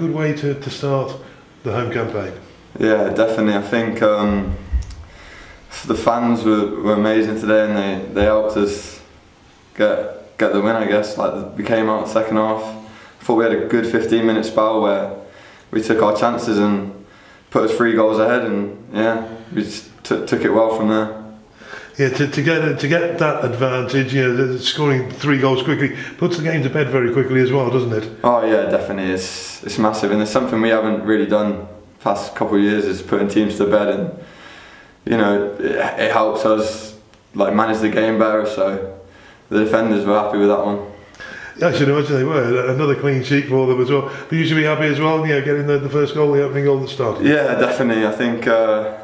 good way to, to start the home campaign. Yeah, definitely. I think um, the fans were, were amazing today, and they, they helped us get get the win. I guess like we came out second half. I thought we had a good 15 minute spell where we took our chances and put us three goals ahead, and yeah, we just took it well from there. Yeah, to, to get to get that advantage, you know, scoring three goals quickly puts the game to bed very quickly as well, doesn't it? Oh yeah, definitely. It's it's massive, and it's something we haven't really done past couple of years is putting teams to bed, and you know it, it helps us like manage the game better. So the defenders were happy with that one. I should imagine they were. Another clean sheet for them as well. But you should be happy as well, you know, getting the, the first goal, the opening goal that started. Yeah, definitely. I think uh,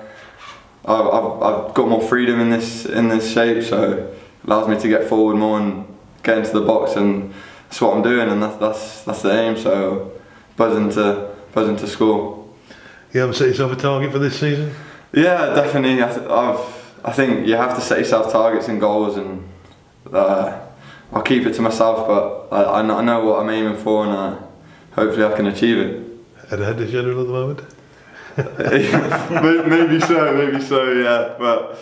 I've, I've, I've got more freedom in this in this shape, so it allows me to get forward more and get into the box, and that's what I'm doing, and that's that's that's the aim. So buzzing to buzzing to score. You haven't set yourself a target for this season? Yeah, definitely. I th- I've I think you have to set yourself targets and goals, and uh, I'll keep it to myself. But I, I know- I know what I'm aiming for, and uh, hopefully I can achieve it. Head ahead general at the moment? May- maybe so, maybe so, yeah. But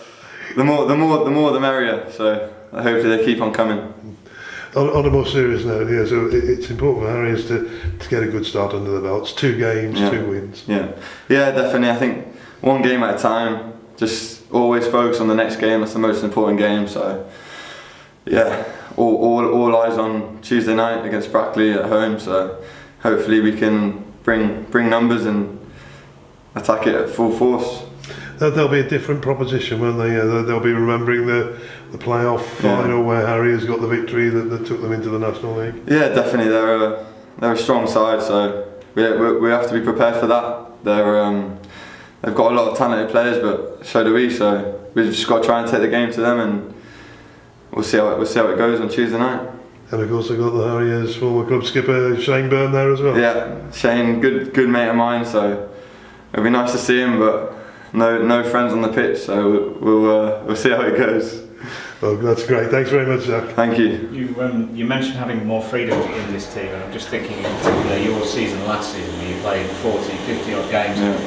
the more, the more, the more, the merrier. So hopefully they keep on coming. On, on a more serious note, yeah, so it, it's important for Harriers to, to get a good start under the belts. Two games, Yeah. two wins. Yeah, yeah, definitely. I think one game at a time. Just always focus on the next game. That's the most important game. So yeah, all, all, all eyes on Tuesday night against Brackley at home. So hopefully we can bring bring numbers and attack it at full force. That'll be a different proposition, won't they? Yeah, they'll, be remembering the, the playoff Yeah. final where Harriers got the victory that, that took them into the National League. Yeah, definitely. They're a, they're a strong side, so we, we, we have to be prepared for that. They're um, they've got a lot of talented players, but so do we. So we've just got to try and take the game to them, and we'll see how it, we'll see how it goes on Tuesday night. And of course, they've got the Harriers former club skipper Shane Byrne there as well. Yeah, Shane, good good mate of mine, so it'll be nice to see him, but no no friends on the pitch, so we'll uh, we'll see how it goes. Well, that's great. Thanks very much, Zak. Thank you. You, um, you mentioned having more freedom in this team, and I'm just thinking in particular your season last season where you played 40, 50 odd games. Yeah.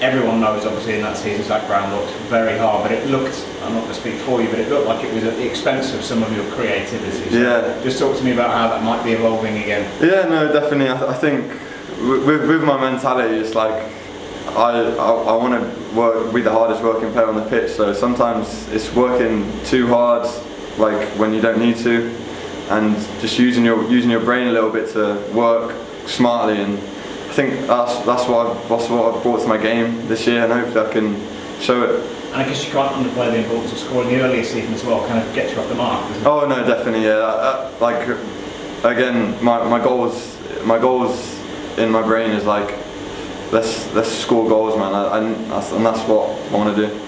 Everyone knows, obviously, in that season, Zak Brown looked very hard, but it looked, I'm not going to speak for you, but it looked like it was at the expense of some of your creativity. So Yeah. Just talk to me about how that might be evolving again. Yeah, no, definitely. I, th- I think with, with my mentality, it's like I, I, I want to work, be the hardest working player on the pitch. So sometimes it's working too hard, like when you don't need to, and just using your using your brain a little bit to work smartly. And I think that's that's what I've, that's what I've brought to my game this year, and hopefully I can show it. And I guess you can't underplay the importance of scoring the earlier season as well, kind of gets you off the mark, doesn't it? Oh no, definitely. Yeah, Uh, uh, like again, my, my goals, my goals in my brain is like let's let's score goals, man. I, I, and that's what I want to do.